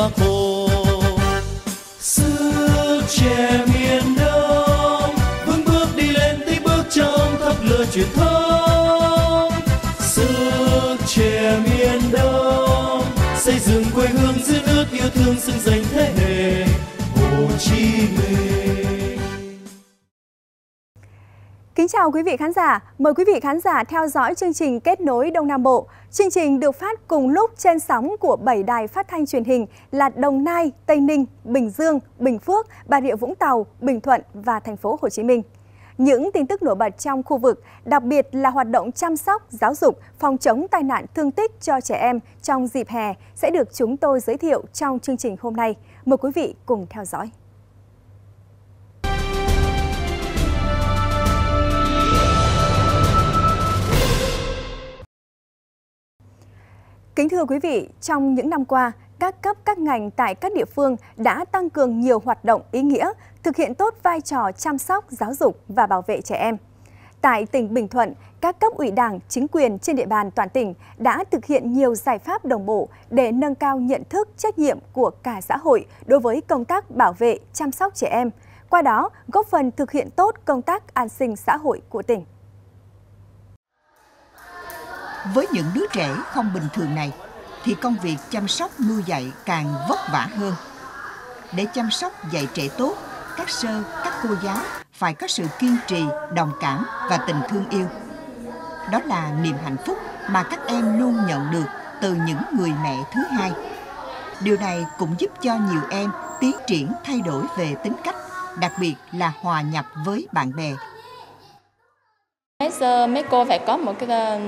bác hồ. Sức trẻ miền đông, vững bước đi lên tí bước trong thắp lửa truyền thống. Sức trẻ miền đông, xây dựng quê hương giữ nước yêu thương xứng danh Kính chào quý vị khán giả, mời quý vị khán giả theo dõi chương trình Kết nối Đông Nam Bộ. Chương trình được phát cùng lúc trên sóng của 7 đài phát thanh truyền hình là Đồng Nai, Tây Ninh, Bình Dương, Bình Phước, Bà Rịa Vũng Tàu, Bình Thuận và thành phố Hồ Chí Minh. Những tin tức nổi bật trong khu vực, đặc biệt là hoạt động chăm sóc, giáo dục, phòng chống tai nạn thương tích cho trẻ em trong dịp hè sẽ được chúng tôi giới thiệu trong chương trình hôm nay. Mời quý vị cùng theo dõi. Kính thưa quý vị, trong những năm qua, các cấp các ngành tại các địa phương đã tăng cường nhiều hoạt động ý nghĩa, thực hiện tốt vai trò chăm sóc, giáo dục và bảo vệ trẻ em. Tại tỉnh Bình Thuận, các cấp ủy đảng, chính quyền trên địa bàn toàn tỉnh đã thực hiện nhiều giải pháp đồng bộ để nâng cao nhận thức trách nhiệm của cả xã hội đối với công tác bảo vệ, chăm sóc trẻ em, qua đó góp phần thực hiện tốt công tác an sinh xã hội của tỉnh. Với những đứa trẻ không bình thường này, thì công việc chăm sóc nuôi dạy càng vất vả hơn. Để chăm sóc dạy trẻ tốt, các sơ, các cô giáo phải có sự kiên trì, đồng cảm và tình thương yêu. Đó là niềm hạnh phúc mà các em luôn nhận được từ những người mẹ thứ hai. Điều này cũng giúp cho nhiều em tiến triển thay đổi về tính cách, đặc biệt là hòa nhập với bạn bè. Mấy, mấy cô phải có một cái ờ,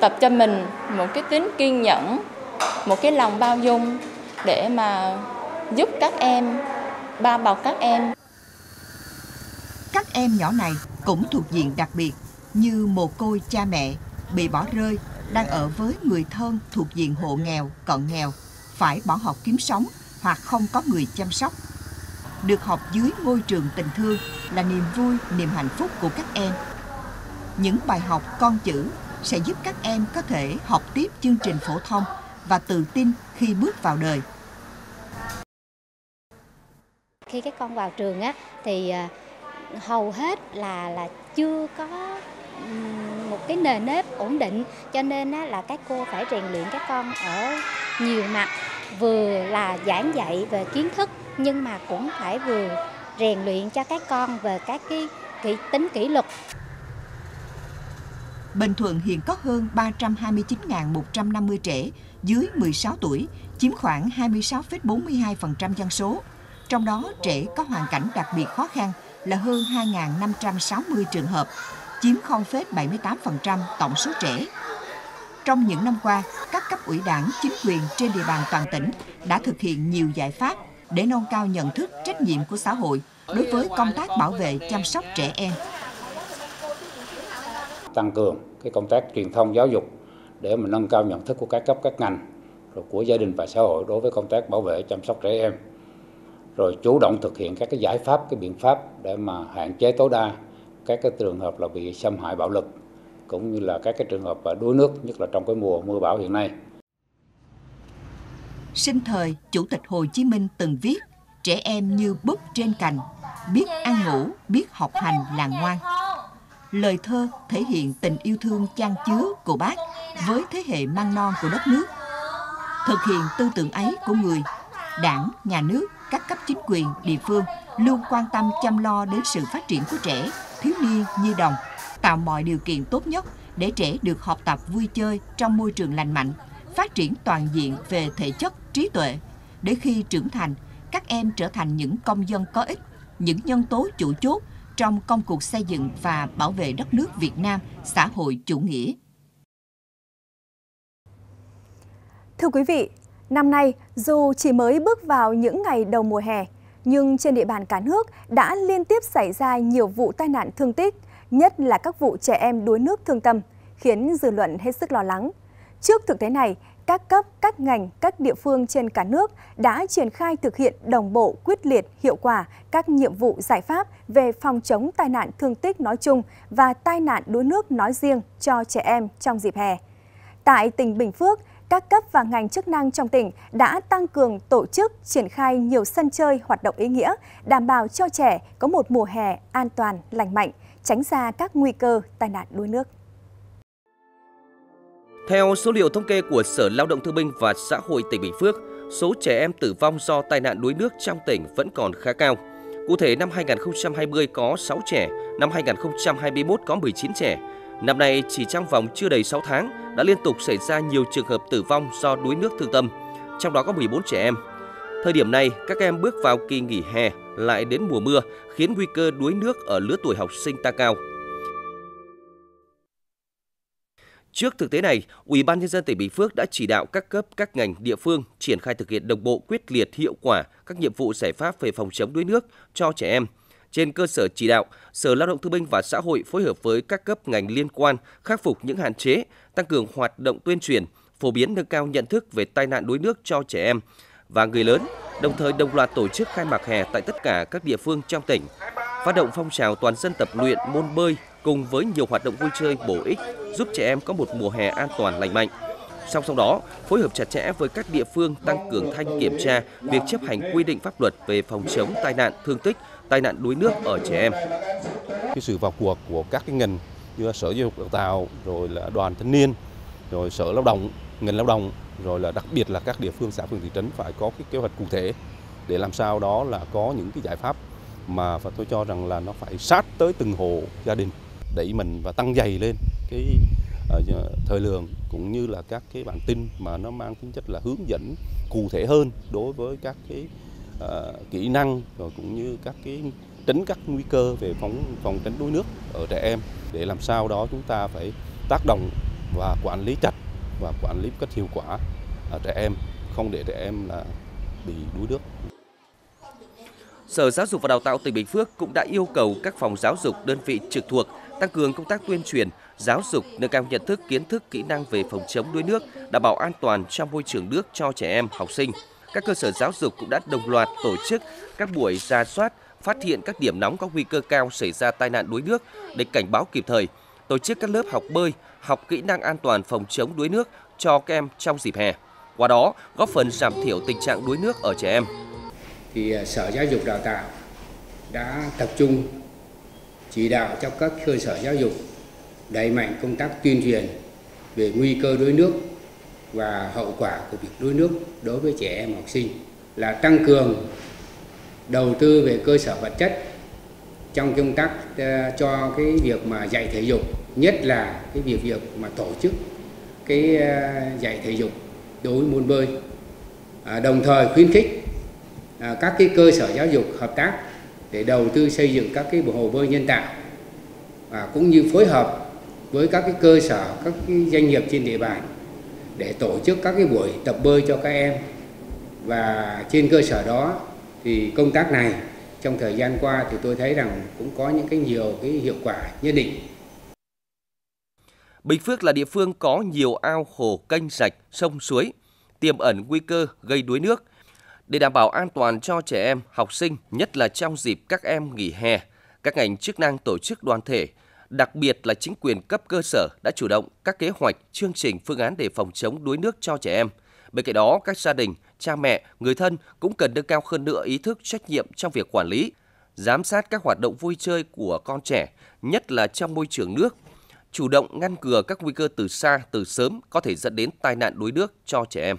tập cho mình một cái tính kiên nhẫn, một cái lòng bao dung để mà giúp các em, bao bọc các em. Các em nhỏ này cũng thuộc diện đặc biệt như mồ côi cha mẹ, bị bỏ rơi, đang ở với người thân thuộc diện hộ nghèo, cận nghèo, phải bỏ học kiếm sống hoặc không có người chăm sóc. Được học dưới môi trường tình thương là niềm vui, niềm hạnh phúc của các em. Những bài học con chữ sẽ giúp các em có thể học tiếp chương trình phổ thông và tự tin khi bước vào đời. Khi các con vào trường á thì à, hầu hết là là chưa có một cái nền nếp ổn định cho nên á, là các cô phải rèn luyện các con ở nhiều mặt vừa là giảng dạy về kiến thức nhưng mà cũng phải vừa rèn luyện cho các con về các cái kỹ tính kỷ luật Bình Thuận hiện có hơn 329.150 trẻ dưới 16 tuổi, chiếm khoảng 26,42% dân số. Trong đó, trẻ có hoàn cảnh đặc biệt khó khăn là hơn 2.560 trường hợp, chiếm 0,78% tổng số trẻ. Trong những năm qua, các cấp ủy đảng, chính quyền trên địa bàn toàn tỉnh đã thực hiện nhiều giải pháp để nâng cao nhận thức trách nhiệm của xã hội đối với công tác bảo vệ chăm sóc trẻ em tăng cường cái công tác truyền thông giáo dục để mà nâng cao nhận thức của các cấp các ngành rồi của gia đình và xã hội đối với công tác bảo vệ chăm sóc trẻ em rồi chủ động thực hiện các cái giải pháp cái biện pháp để mà hạn chế tối đa các cái trường hợp là bị xâm hại bạo lực cũng như là các cái trường hợp đuối nước nhất là trong cái mùa mưa bão hiện nay. Sinh thời, Chủ tịch Hồ Chí Minh từng viết trẻ em như búp trên cành, biết ăn ngủ, biết học hành là ngoan lời thơ thể hiện tình yêu thương chan chứa của bác với thế hệ mang non của đất nước. Thực hiện tư tưởng ấy của người, đảng, nhà nước, các cấp chính quyền, địa phương luôn quan tâm chăm lo đến sự phát triển của trẻ, thiếu niên, nhi đồng, tạo mọi điều kiện tốt nhất để trẻ được học tập vui chơi trong môi trường lành mạnh, phát triển toàn diện về thể chất, trí tuệ, để khi trưởng thành, các em trở thành những công dân có ích, những nhân tố chủ chốt trong công cuộc xây dựng và bảo vệ đất nước Việt Nam xã hội chủ nghĩa. Thưa quý vị, năm nay dù chỉ mới bước vào những ngày đầu mùa hè, nhưng trên địa bàn cả nước đã liên tiếp xảy ra nhiều vụ tai nạn thương tích, nhất là các vụ trẻ em đuối nước thương tâm, khiến dư luận hết sức lo lắng. Trước thực tế này, các cấp, các ngành, các địa phương trên cả nước đã triển khai thực hiện đồng bộ, quyết liệt, hiệu quả các nhiệm vụ giải pháp về phòng chống tai nạn thương tích nói chung và tai nạn đuối nước nói riêng cho trẻ em trong dịp hè. Tại tỉnh Bình Phước, các cấp và ngành chức năng trong tỉnh đã tăng cường tổ chức triển khai nhiều sân chơi hoạt động ý nghĩa, đảm bảo cho trẻ có một mùa hè an toàn, lành mạnh, tránh xa các nguy cơ tai nạn đuối nước. Theo số liệu thống kê của Sở Lao động Thương binh và Xã hội tỉnh Bình Phước, số trẻ em tử vong do tai nạn đuối nước trong tỉnh vẫn còn khá cao. Cụ thể năm 2020 có 6 trẻ, năm 2021 có 19 trẻ. Năm nay chỉ trong vòng chưa đầy 6 tháng đã liên tục xảy ra nhiều trường hợp tử vong do đuối nước thương tâm, trong đó có 14 trẻ em. Thời điểm này, các em bước vào kỳ nghỉ hè lại đến mùa mưa, khiến nguy cơ đuối nước ở lứa tuổi học sinh tăng cao. Trước thực tế này, Ủy ban nhân dân tỉnh Bình Phước đã chỉ đạo các cấp các ngành địa phương triển khai thực hiện đồng bộ quyết liệt hiệu quả các nhiệm vụ giải pháp về phòng chống đuối nước cho trẻ em. Trên cơ sở chỉ đạo, Sở Lao động Thương binh và Xã hội phối hợp với các cấp ngành liên quan khắc phục những hạn chế, tăng cường hoạt động tuyên truyền, phổ biến nâng cao nhận thức về tai nạn đuối nước cho trẻ em và người lớn, đồng thời đồng loạt tổ chức khai mạc hè tại tất cả các địa phương trong tỉnh, phát động phong trào toàn dân tập luyện môn bơi cùng với nhiều hoạt động vui chơi bổ ích giúp trẻ em có một mùa hè an toàn lành mạnh. Song song đó, phối hợp chặt chẽ với các địa phương tăng cường thanh kiểm tra việc chấp hành quy định pháp luật về phòng chống tai nạn, thương tích, tai nạn đuối nước ở trẻ em. Cái sự vào cuộc của các cái ngành như Sở Giáo dục Đào tạo, rồi là đoàn thanh niên, rồi Sở Lao động, ngành lao động, rồi là đặc biệt là các địa phương xã phường thị trấn phải có cái kế hoạch cụ thể để làm sao đó là có những cái giải pháp mà và tôi cho rằng là nó phải sát tới từng hộ gia đình đẩy mình và tăng dày lên cái uh, thời lượng cũng như là các cái bản tin mà nó mang tính chất là hướng dẫn cụ thể hơn đối với các cái uh, kỹ năng rồi cũng như các cái tránh các nguy cơ về phòng phòng tránh đuối nước ở trẻ em để làm sao đó chúng ta phải tác động và quản lý chặt và quản lý cách hiệu quả ở trẻ em không để trẻ em là bị đuối nước. Sở Giáo dục và Đào tạo tỉnh Bình Phước cũng đã yêu cầu các phòng giáo dục đơn vị trực thuộc tăng cường công tác tuyên truyền, giáo dục, nâng cao nhận thức, kiến thức, kỹ năng về phòng chống đuối nước, đảm bảo an toàn trong môi trường nước cho trẻ em, học sinh. Các cơ sở giáo dục cũng đã đồng loạt tổ chức các buổi ra soát, phát hiện các điểm nóng có nguy cơ cao xảy ra tai nạn đuối nước để cảnh báo kịp thời, tổ chức các lớp học bơi, học kỹ năng an toàn phòng chống đuối nước cho các em trong dịp hè. Qua đó, góp phần giảm thiểu tình trạng đuối nước ở trẻ em. Thì ờ, Sở Giáo dục Đào tạo đã tập trung chỉ đạo cho các cơ sở giáo dục đẩy mạnh công tác tuyên truyền về nguy cơ đuối nước và hậu quả của việc đuối nước đối với trẻ em học sinh là tăng cường đầu tư về cơ sở vật chất trong công tác ờ, cho cái việc mà dạy thể dục nhất là cái việc việc mà tổ chức cái ờ, dạy thể dục đối với môn bơi. À, đồng thời khuyến khích à, các cái cơ sở giáo dục hợp tác để đầu tư xây dựng các cái hồ bơi nhân tạo và cũng như phối hợp với các cái cơ sở các cái doanh nghiệp trên địa bàn để tổ chức các cái buổi tập bơi cho các em và trên cơ sở đó thì công tác này trong thời gian qua thì tôi thấy rằng cũng có những cái nhiều cái hiệu quả nhất định. Bình Phước là địa phương có nhiều ao hồ, kênh rạch, sông suối, tiềm ẩn nguy cơ gây đuối nước – để đảm bảo an toàn cho trẻ em, học sinh, nhất là trong dịp các em nghỉ hè, các ngành chức năng tổ chức đoàn thể, đặc biệt là chính quyền cấp cơ sở đã chủ động các kế hoạch, chương trình, phương án để phòng chống đuối nước cho trẻ em. Bên cạnh đó, các gia đình, cha mẹ, người thân cũng cần nâng cao hơn nữa ý thức trách nhiệm trong việc quản lý, giám sát các hoạt động vui chơi của con trẻ, nhất là trong môi trường nước, chủ động ngăn ngừa các nguy cơ từ xa, từ sớm có thể dẫn đến tai nạn đuối nước cho trẻ em.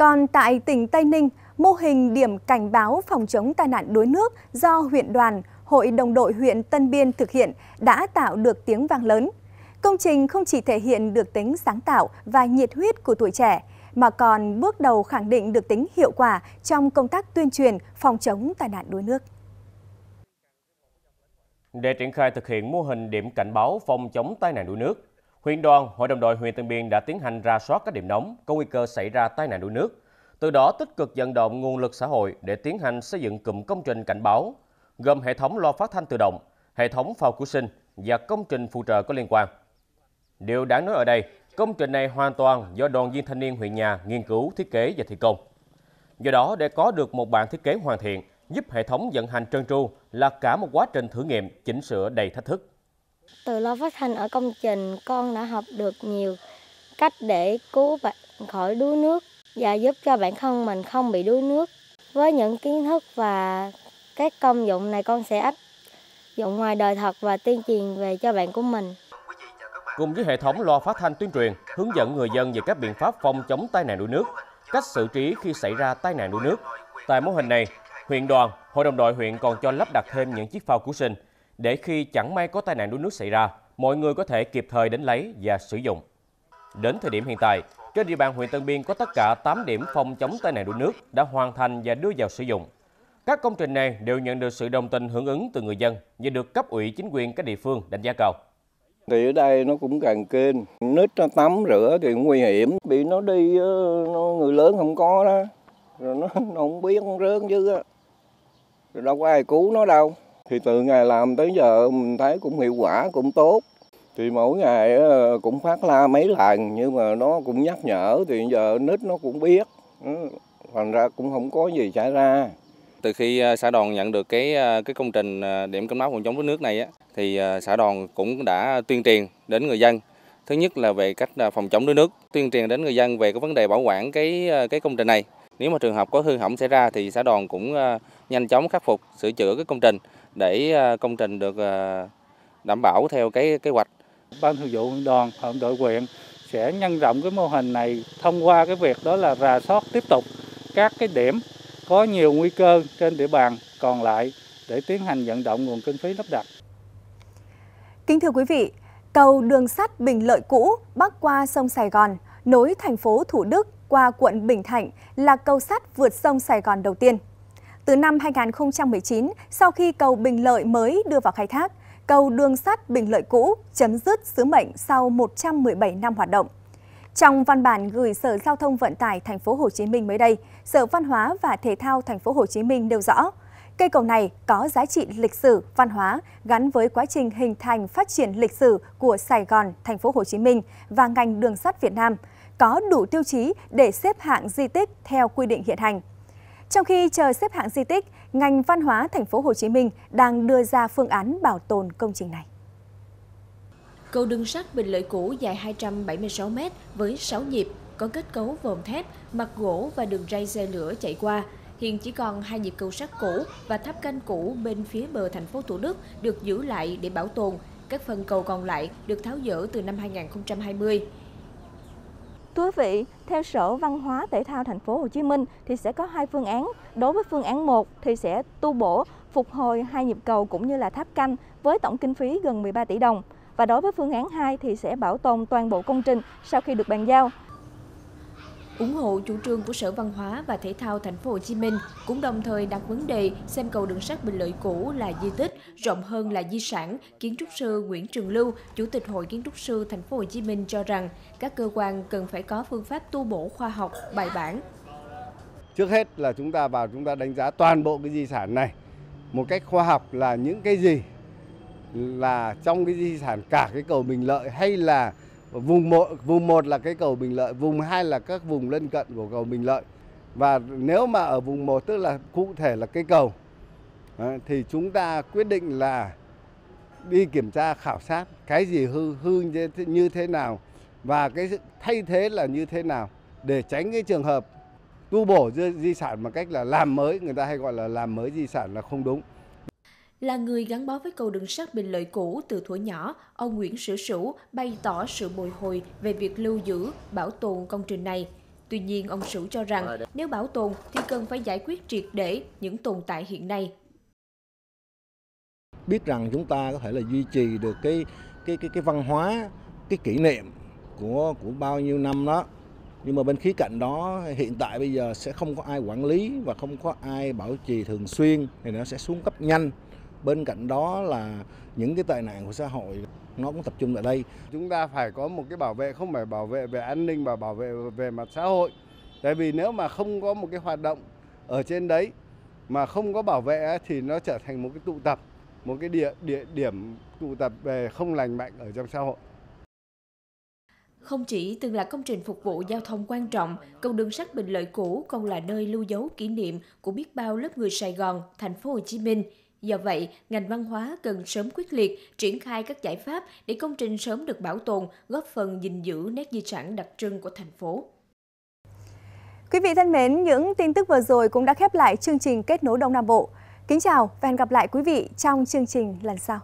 Còn tại tỉnh Tây Ninh, mô hình điểm cảnh báo phòng chống tai nạn đuối nước do huyện đoàn, Hội đồng đội huyện Tân Biên thực hiện đã tạo được tiếng vang lớn. Công trình không chỉ thể hiện được tính sáng tạo và nhiệt huyết của tuổi trẻ, mà còn bước đầu khẳng định được tính hiệu quả trong công tác tuyên truyền phòng chống tai nạn đuối nước. Để triển khai thực hiện mô hình điểm cảnh báo phòng chống tai nạn đuối nước, Huyện đoàn, Hội đồng đội huyện Tân Biên đã tiến hành ra soát các điểm nóng có nguy cơ xảy ra tai nạn đuối nước. Từ đó tích cực vận động nguồn lực xã hội để tiến hành xây dựng cụm công trình cảnh báo, gồm hệ thống loa phát thanh tự động, hệ thống phao cứu sinh và công trình phụ trợ có liên quan. Điều đáng nói ở đây, công trình này hoàn toàn do đoàn viên thanh niên huyện nhà nghiên cứu, thiết kế và thi công. Do đó, để có được một bản thiết kế hoàn thiện, giúp hệ thống vận hành trơn tru là cả một quá trình thử nghiệm, chỉnh sửa đầy thách thức. Từ lo phát thanh ở công trình, con đã học được nhiều cách để cứu bạn khỏi đuối nước và giúp cho bản thân mình không bị đuối nước. Với những kiến thức và các công dụng này con sẽ áp dụng ngoài đời thật và tuyên truyền về cho bạn của mình. Cùng với hệ thống loa phát thanh tuyên truyền, hướng dẫn người dân về các biện pháp phòng chống tai nạn đuối nước, cách xử trí khi xảy ra tai nạn đuối nước. Tại mô hình này, huyện đoàn, hội đồng đội huyện còn cho lắp đặt thêm những chiếc phao cứu sinh để khi chẳng may có tai nạn đuối nước xảy ra, mọi người có thể kịp thời đến lấy và sử dụng. Đến thời điểm hiện tại, trên địa bàn huyện Tân Biên có tất cả 8 điểm phòng chống tai nạn đuối nước đã hoàn thành và đưa vào sử dụng. Các công trình này đều nhận được sự đồng tình hưởng ứng từ người dân và được cấp ủy chính quyền các địa phương đánh giá cao. Thì ở đây nó cũng càng kênh, nít nó tắm rửa thì nguy hiểm, bị nó đi ờ, nó người lớn không có đó, rồi nó, nó không biết con rớt chứ rồi đâu có ai cứu nó đâu. Thì từ ngày làm tới giờ mình thấy cũng hiệu quả, cũng tốt. Thì mỗi ngày ờ, cũng phát la mấy lần nhưng mà nó cũng nhắc nhở thì giờ nít nó cũng biết, ừ, thành ra cũng không có gì xảy ra. Từ khi ờ, xã đoàn nhận được cái ờ, cái công trình điểm cảnh báo phòng chống đuối nước này á, thì xã đoàn cũng đã tuyên truyền đến người dân. Thứ nhất là về cách phòng chống đuối nước, tuyên truyền đến người dân về cái vấn đề bảo quản cái cái công trình này. Nếu mà trường hợp có hư hỏng xảy ra thì xã đoàn cũng nhanh chóng khắc phục, sửa chữa cái công trình để công trình được đảm bảo theo cái kế hoạch. Ban thường vụ huyện đoàn, hội đội huyện sẽ nhân rộng cái mô hình này thông qua cái việc đó là rà soát tiếp tục các cái điểm có nhiều nguy cơ trên địa bàn còn lại để tiến hành vận động nguồn kinh phí lắp đặt. Kính thưa quý vị, cầu đường sắt Bình Lợi cũ bắc qua sông Sài Gòn nối thành phố Thủ Đức qua quận Bình Thạnh là cầu sắt vượt sông Sài Gòn đầu tiên. Từ năm 2019, sau khi cầu Bình Lợi mới đưa vào khai thác, cầu đường sắt Bình Lợi cũ chấm dứt sứ mệnh sau 117 năm hoạt động. Trong văn bản gửi Sở Giao thông Vận tải Thành phố Hồ Chí Minh mới đây, Sở Văn hóa và Thể thao Thành phố Hồ Chí Minh nêu rõ, cây cầu này có giá trị lịch sử, văn hóa gắn với quá trình hình thành phát triển lịch sử của Sài Gòn, Thành phố Hồ Chí Minh và ngành đường sắt Việt Nam, có đủ tiêu chí để xếp hạng di tích theo quy định hiện hành. Trong khi chờ xếp hạng di tích, ngành văn hóa Thành phố Hồ Chí Minh đang đưa ra phương án bảo tồn công trình này. Cầu đường sắt Bình Lợi cũ dài 276 m với 6 nhịp, có kết cấu vòm thép, mặt gỗ và đường ray xe lửa chạy qua. Hiện chỉ còn hai nhịp cầu sắt cũ và tháp canh cũ bên phía bờ thành phố Thủ Đức được giữ lại để bảo tồn. Các phần cầu còn lại được tháo dỡ từ năm 2020. Thưa quý vị, theo Sở Văn hóa Thể thao Thành phố Hồ Chí Minh thì sẽ có hai phương án. Đối với phương án 1 thì sẽ tu bổ, phục hồi hai nhịp cầu cũng như là tháp canh với tổng kinh phí gần 13 tỷ đồng. Và đối với phương án 2 thì sẽ bảo tồn toàn bộ công trình sau khi được bàn giao ủng hộ chủ trương của Sở Văn hóa và Thể thao Thành phố Hồ Chí Minh, cũng đồng thời đặt vấn đề xem cầu đường sắt Bình Lợi cũ là di tích, rộng hơn là di sản. Kiến trúc sư Nguyễn Trường Lưu, Chủ tịch Hội Kiến trúc sư Thành phố Hồ Chí Minh cho rằng các cơ quan cần phải có phương pháp tu bổ khoa học, bài bản. Trước hết là chúng ta vào chúng ta đánh giá toàn bộ cái di sản này một cách khoa học là những cái gì là trong cái di sản cả cái cầu Bình Lợi hay là vùng một vùng một là cái cầu Bình Lợi, vùng hai là các vùng lân cận của cầu Bình Lợi. Và nếu mà ở vùng một tức là cụ thể là cây cầu à, thì chúng ta quyết định là đi kiểm tra khảo sát cái gì hư hư như thế nào và cái thay thế là như thế nào để tránh cái trường hợp tu bổ di sản bằng cách là làm mới người ta hay gọi là làm mới di sản là không đúng là người gắn bó với cầu đường sắt Bình Lợi cũ từ thuở nhỏ, ông Nguyễn Sử Sửu bày tỏ sự bồi hồi về việc lưu giữ, bảo tồn công trình này. Tuy nhiên, ông Sửu cho rằng nếu bảo tồn thì cần phải giải quyết triệt để những tồn tại hiện nay. Biết rằng chúng ta có thể là duy trì được cái cái cái cái văn hóa, cái kỷ niệm của của bao nhiêu năm đó. Nhưng mà bên khía cạnh đó hiện tại bây giờ sẽ không có ai quản lý và không có ai bảo trì thường xuyên thì nó sẽ xuống cấp nhanh bên cạnh đó là những cái tệ nạn của xã hội nó cũng tập trung tại đây. Chúng ta phải có một cái bảo vệ không phải bảo vệ về an ninh và bảo vệ về mặt xã hội. Tại vì nếu mà không có một cái hoạt động ở trên đấy mà không có bảo vệ thì nó trở thành một cái tụ tập một cái địa địa điểm tụ tập về không lành mạnh ở trong xã hội. Không chỉ từng là công trình phục vụ giao thông quan trọng, cầu đường sắt Bình Lợi cũ còn là nơi lưu dấu kỷ niệm của biết bao lớp người Sài Gòn, thành phố Hồ Chí Minh. Do vậy, ngành văn hóa cần sớm quyết liệt triển khai các giải pháp để công trình sớm được bảo tồn, góp phần gìn giữ nét di sản đặc trưng của thành phố. Quý vị thân mến, những tin tức vừa rồi cũng đã khép lại chương trình Kết nối Đông Nam Bộ. Kính chào và hẹn gặp lại quý vị trong chương trình lần sau.